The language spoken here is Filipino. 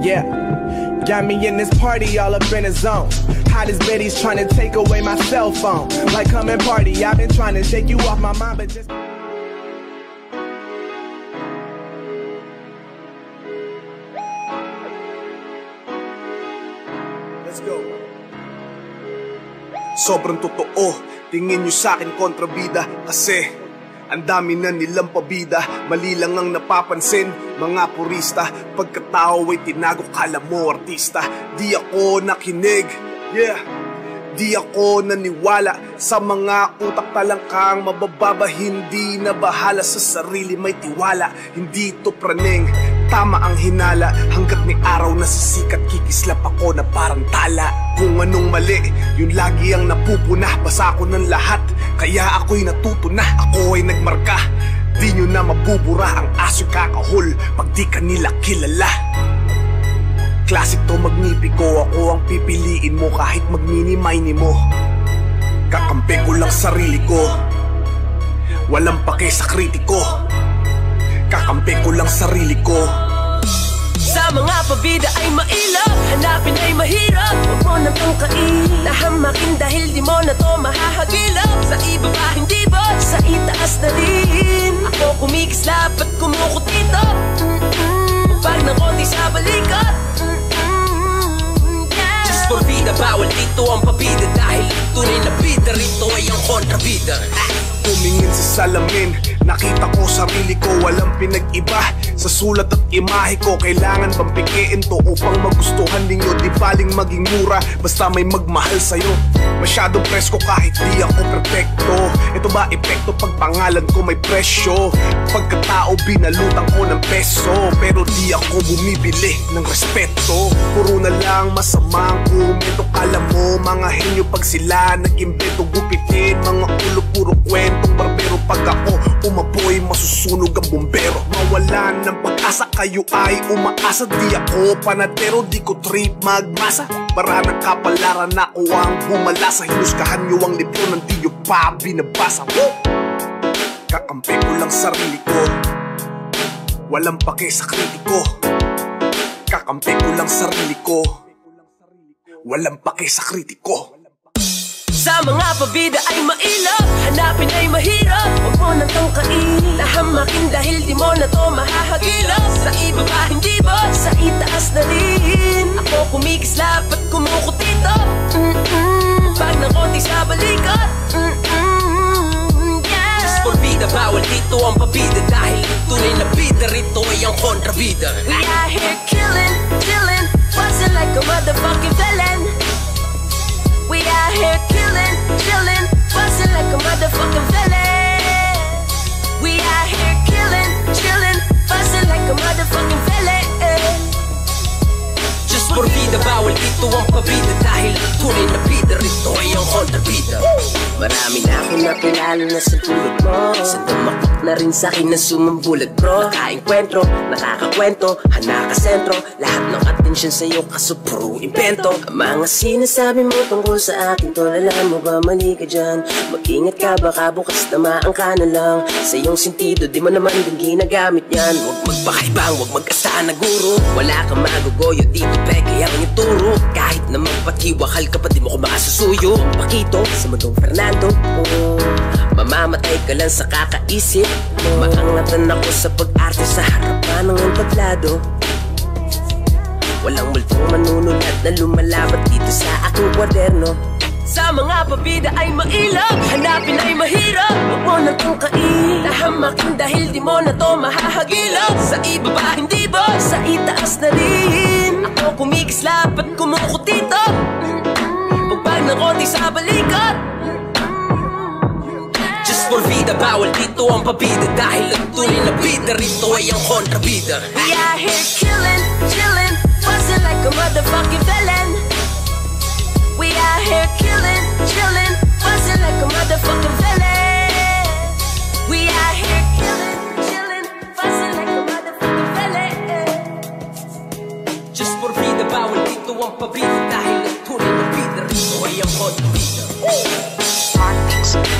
Yeah. Got me in this party all up in the zone. Hottest bitties trying to take away my cell phone. Like come and party, I've been trying to shake you off my mind, but just. Let's go. Sobrang totoo, tingin nyo sa akin kontrabida kasi ang dami na nilang pabida, mali lang ang napapansin Mga purista, pagkatao ay tinago kala mo artista. Di ako nakinig, yeah. Di ako naniwala. Sa mga utak talangkang mabababa Hindi na bahala. Sa sarili may tiwala Hindi to praning, tama ang hinala. Hanggat may araw na sisikat kikislap ako na parang tala. Kung anong mali, yun lagi ang napupuna. Basa ko ng lahat, kaya ako'y natuto na. Ako ay nagmarka. Di nyo na mabubura ang aso kakahol Pag di ka nila kilala. Classic to magnipiko Ako ang pipiliin mo kahit magmini-mini mo. Kakampi ko lang sarili ko. Walang pake sa kritiko. Kakampi ko lang sarili ko. Sa mga pabida ay mailap Hanapin ay mahirap. Huwag mo nang tungkain Nahamakin dahil di mo na to na rin Ako kumikislap at kumukot dito. Pag ng konti sa balikat. Just for vida, bawal dito ang pabida. Dahil tunay na bida rito ay ang kontrabida. Tumingin sa salamin. Nakita ko sarili ko walang pinag-iba Sa sulat at imahe ko Kailangan bang pikiin to Upang magustuhan ninyo? Di baling maging mura Basta may magmahal sa'yo. Masyadong presko kahit di ako perfecto Ito ba epekto pag pangalan ko may presyo? Pagkatao binalutan ko ng peso Pero di ako bumibili ng respeto. Puro na lang masama ang komento Kala mo mga henyo pag sila nag-imbento Gupitin. Mga ulo puro kwentong umapoy masusunog ang bumbero Mawalan ng pag-asa kayo ay umaasa. Di ako panatero di ko trip magmasa. Para ng kapalaran ako ang bumalasa. Hinusgahan nyo ang libro di nyo pa binabasa! Kakampi ko lang sarili ko. Walang pake sa kritiko. Kakampi ko lang sarili ko. Walang pake sa kritiko. Sa mga pabida ay mailap Hanapin ay mahirap Nahamakin dahil di mo na to mahahagilap Sa iba ba hindi ba? Sa itaas na rin Ako kumikislap at kumukot dito Mm-mm. Pag ng konti sa balikat Mm-mm. For vida, bawal dito ang pabida Dahil ang tunay na bida rito ay ang kontrabida We out here killing, killing, busting like a motherfucking felon. We out here killing, chilling, busting like a motherfucking felon. Tunay na bida rito ay ang kontrabida Marami na akong nakilala na sa tulad mo. Sa damakot na rin sa akin na sumambulat bro. Nakainkwentro, nakakakwento, hanaka-sentro Lahat ng atensyon sa'yo kaso puro impento Ang mga sinasabi mo tungkol sa akin Tol, alam mo ba mali ka dyan? Mag-ingat ka baka bukas tamaan ka na lang. Sa iyong sentido di mo naman din ginagamit yan. Huwag magpakaibang, huwag mag-asa na guro. Wala kang magugoyo dito peke ang ituro. Kahit na magpatiwakal ka pa di mo Ang pakito sa mundong Fernando. Oh, Mamamatay ka lang sa kakaisip. Maangatan ako sa pag-arte sa harapan ng entablado Walang multong manunulat na lumalabat dito sa aking kwaderno. Sa mga pabida ay mailap Hanapin ay mahirap. Huwag mo nang tungkain Nahamakin dahil di mo na to mahahagilap. Sa iba ba hindi ba? Sa itaas na rin. Ako kumikislap at Pagpag ng konti sa balikat. Just for vida, bawal dito ang pabida. Dahil ang tunay na bida rito ay ang kontrabida. We out here killing, chilling Busting like a motherfucking felon We out here killing, chilling Busting like a motherfucking felon Morning.